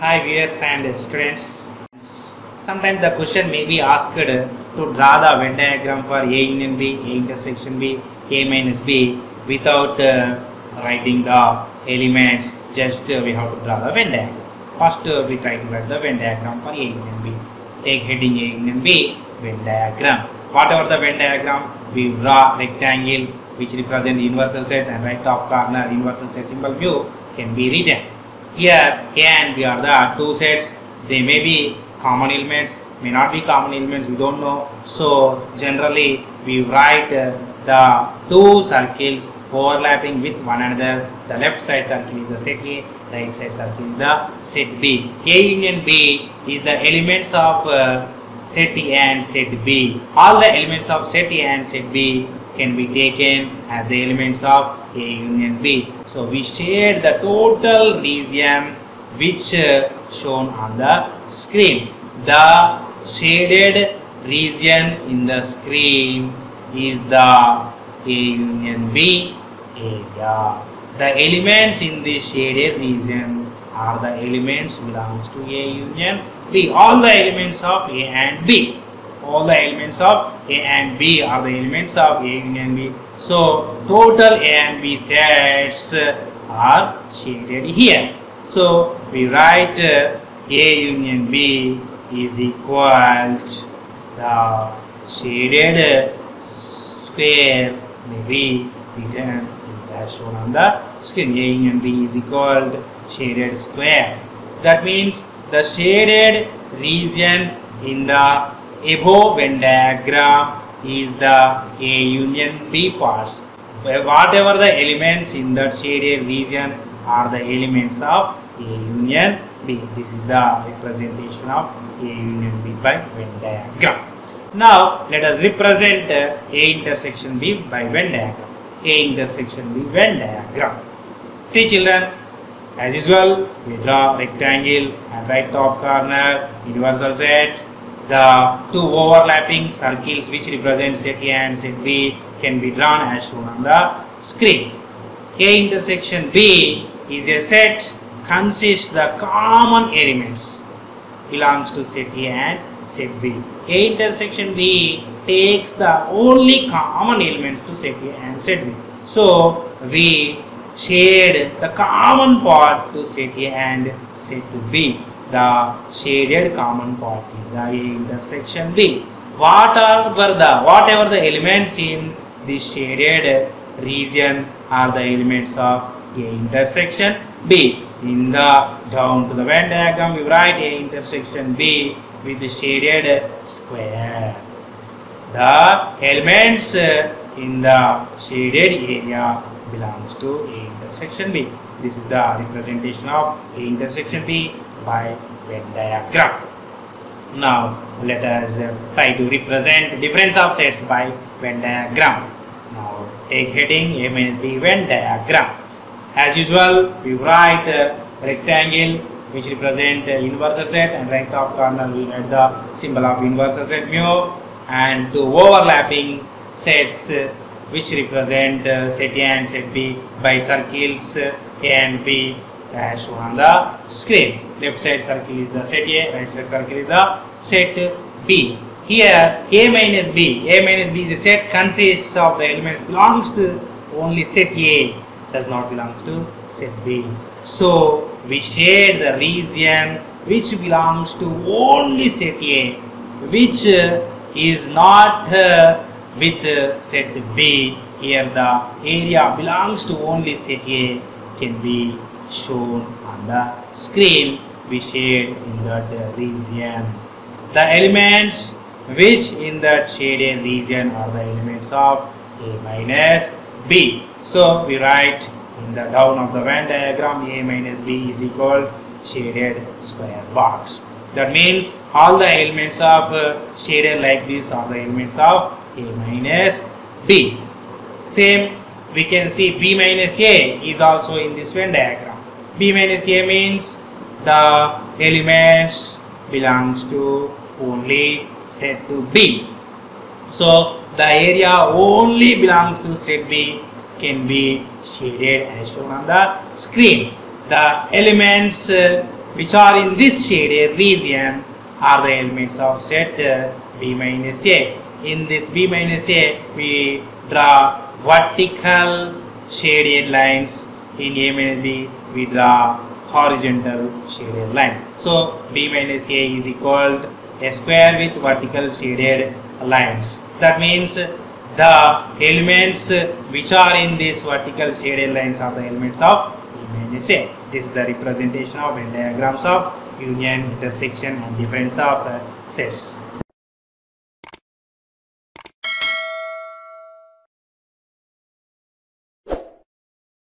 Hi viewers and students. Sometimes the question may be asked to draw the Venn diagram for A union B, A intersection B, A minus B without uh, writing the elements. Just uh, we have to draw the Venn diagram. First uh, we try to write the Venn diagram for A union B. Take heading A union B, Venn diagram. Whatever the Venn diagram, we draw rectangle which represent the universal set and right top corner universal set symbol mu can be written. Here A and B are the two sets. They may be common elements, may not be common elements, we don't know. So generally we write uh, the two circles overlapping with one another. The left side circle is the set A, right side circle is the set B. A union B is the elements of uh, set A and set B. All the elements of set A and set B can be taken as the elements of A union B. So we shade the total region which uh, shown on the screen. The shaded region in the screen is the A union B area. The elements in this shaded region are the elements belongs to A union B. All the elements of A and B. All the elements of A and B are the elements of A union B. So total A and B sets are shaded here. So we write A union B is equal to the shaded square may be written as shown on the screen. A union B is equal to shaded square. That means the shaded region in the above Venn diagram is the A union B parts. Whatever the elements in that shaded region are the elements of A union B. This is the representation of A union B by Venn diagram. Now let us represent A intersection B by Venn diagram. A intersection B Venn diagram. See children, as usual we draw rectangle and right top corner universal set. The two overlapping circles which represent set A and set B can be drawn as shown on the screen. A intersection B is a set consists the common elements belongs to set A and set B. A intersection B takes the only common elements to set A and set B. So we shade the common part to set A and set B. The shaded common part is the intersection B. Whatever the whatever the elements in this shaded region are the elements of A intersection B. In the down to the Venn diagram, we write A intersection B with the shaded square. The elements in the shaded area belongs to A intersection B. This is the representation of A intersection B by Venn diagram. Now let us try to represent difference of sets by Venn diagram. Now take heading A minus B Venn diagram. As usual, we write a rectangle which represent a universal set and right top corner we write the symbol of universal set mu and two overlapping sets uh, which represent uh, set A and set B by circles uh, A and B as shown on the screen. Left side circle is the set A, right side circle is the set B. Here A minus B, A minus B is a set consists of the elements belongs to only set A does not belong to set B. So we shade the region which belongs to only set A which is not uh, with set B. Here the area belongs to only set A can be shown on the screen. We shade in that region. The elements which in that shaded region are the elements of A minus B. So we write in the down of the Venn diagram A minus B is equal shaded square box. That means all the elements of uh, shaded like this are the elements of A minus B. Same we can see B minus A is also in this Venn diagram. B minus A means the elements belongs to only set to B. So the area only belongs to set B can be shaded as shown on the screen. The elements uh, which are in this shaded region are the elements of set uh, B minus A. In this B minus A, we draw vertical shaded lines. In A minus B, we draw horizontal shaded line. So B minus A is equal to a square with vertical shaded lines. That means the elements which are in this vertical shaded lines are the elements of B minus A. This is the representation of Venn diagrams of union, intersection and difference of sets.